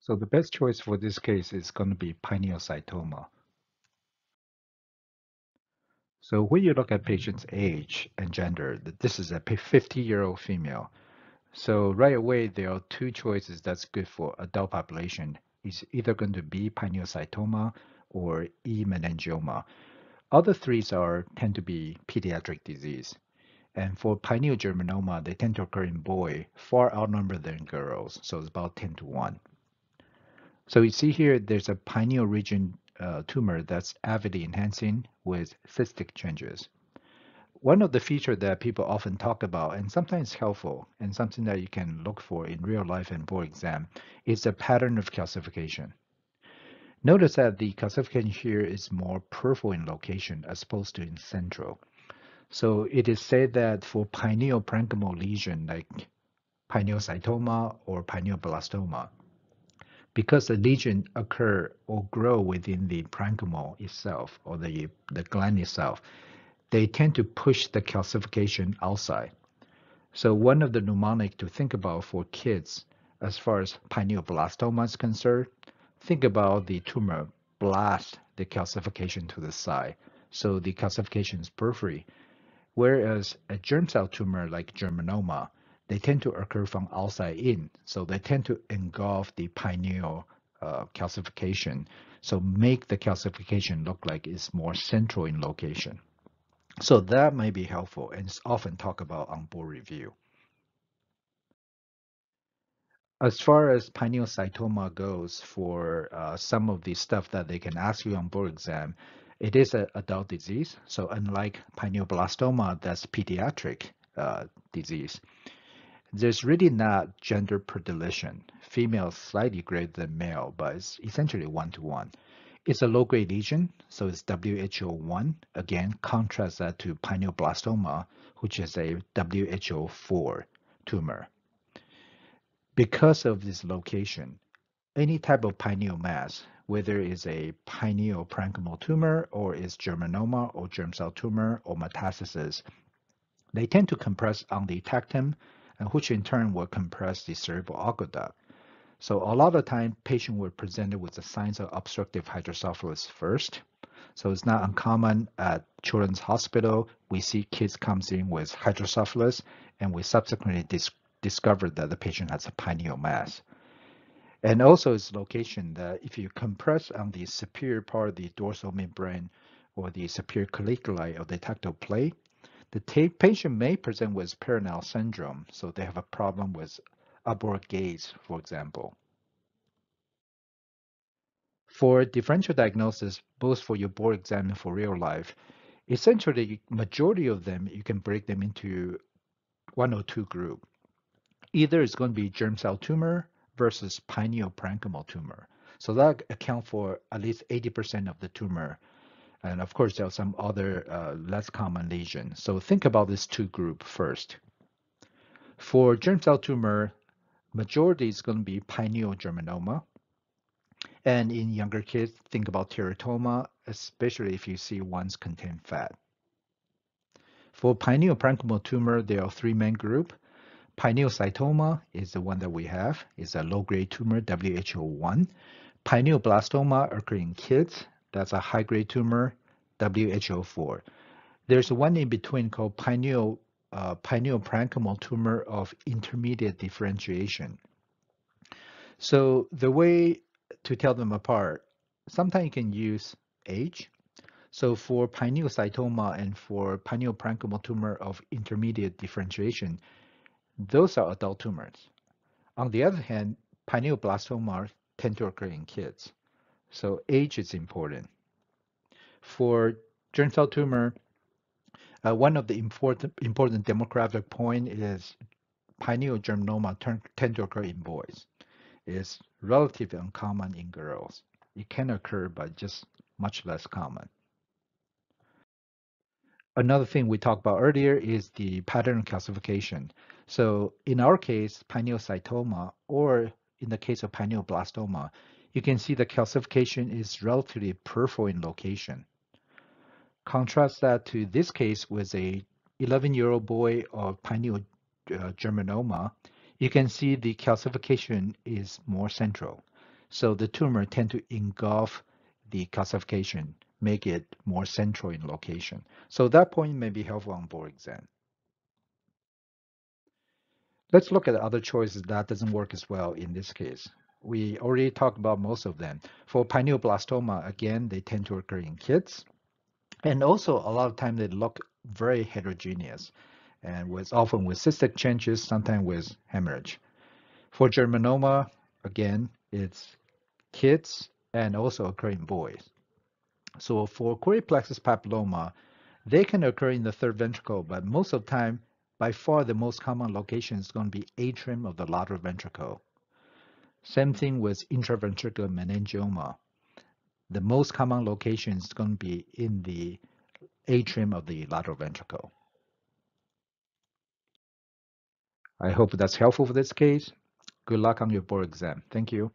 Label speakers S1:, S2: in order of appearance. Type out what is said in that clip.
S1: So the best choice for this case is going to be pineocytoma. So when you look at patient's age and gender, this is a 50-year-old female. So right away, there are two choices that's good for adult population. It's either going to be pineocytoma or E meningioma. Other three are tend to be pediatric disease. And for pineal germinoma, they tend to occur in boy, far outnumbered than girls. So it's about 10 to 1. So you see here, there's a pineal region uh, tumor that's avidly enhancing with cystic changes. One of the features that people often talk about and sometimes helpful and something that you can look for in real life and board exam is the pattern of calcification. Notice that the calcification here is more peripheral in location as opposed to in central. So it is said that for pineal parenchymal lesion like pineocytoma or pineoblastoma, because the lesion occur or grow within the parenchymal itself or the, the gland itself, they tend to push the calcification outside. So one of the mnemonic to think about for kids as far as pineoblastoma is concerned, think about the tumor blast the calcification to the side. So the calcification is periphery. Whereas a germ cell tumor like germinoma, they tend to occur from outside in. So they tend to engulf the pineal uh, calcification. So make the calcification look like it's more central in location. So that may be helpful and it's often talked about on board review. As far as pineocytoma goes for uh, some of the stuff that they can ask you on board exam, it is an adult disease. So unlike pineoblastoma, that's pediatric uh, disease there's really not gender predilection. Female slightly greater than male, but it's essentially one to one. It's a low-grade lesion, so it's WHO1. Again, contrast that to pineoblastoma, which is a WHO4 tumor. Because of this location, any type of pineal mass, whether it's a pineal parenchymal tumor or is germinoma or germ cell tumor or metastasis, they tend to compress on the tectum and which in turn will compress the cerebral aqueduct. So a lot of the time, patient were presented with the signs of obstructive hydrocephalus first. So it's not uncommon at Children's Hospital. We see kids comes in with hydrocephalus, and we subsequently dis discover that the patient has a pineal mass. And also its location that if you compress on the superior part of the dorsal midbrain or the superior colliculi of the tectal plate, the patient may present with Parinaud syndrome, so they have a problem with upward gaze, for example. For differential diagnosis, both for your board exam and for real life, essentially majority of them, you can break them into one or two group. Either it's going to be germ cell tumor versus pineal parenchymal tumor. So that account for at least 80% of the tumor and of course, there are some other uh, less common lesions. So think about these two groups first. For germ cell tumor, majority is going to be pineal germinoma. And in younger kids, think about teratoma, especially if you see ones contain fat. For pineal parenchymal tumor, there are three main groups. Pineocytoma is the one that we have. It's a low-grade tumor, WHO1. Pineoblastoma occur in kids that's a high-grade tumor, WHO4. There's one in between called pineal, uh, tumor of intermediate differentiation. So the way to tell them apart, sometimes you can use age. So for pineocytoma and for pineal parenchymal tumor of intermediate differentiation, those are adult tumors. On the other hand, pineoblastoma tend to occur in kids. So age is important. For germ cell tumor, uh, one of the important important demographic point is pineal germinoma tend to occur in boys. It's relatively uncommon in girls. It can occur, but just much less common. Another thing we talked about earlier is the pattern calcification. So in our case, pineocytoma, or in the case of pineoblastoma, you can see the calcification is relatively peripheral in location. Contrast that to this case with a 11-year-old boy of pineal germinoma, you can see the calcification is more central. So the tumor tend to engulf the calcification, make it more central in location. So that point may be helpful on board exam. Let's look at other choices that doesn't work as well in this case. We already talked about most of them. For pineoblastoma, again, they tend to occur in kids. And also, a lot of time they look very heterogeneous and with often with cystic changes, sometimes with hemorrhage. For germinoma, again, it's kids and also occur in boys. So for choroid plexus papilloma, they can occur in the third ventricle, but most of the time, by far the most common location is going to be atrium of the lateral ventricle. Same thing with intraventricular meningioma. The most common location is going to be in the atrium of the lateral ventricle. I hope that's helpful for this case. Good luck on your board exam. Thank you.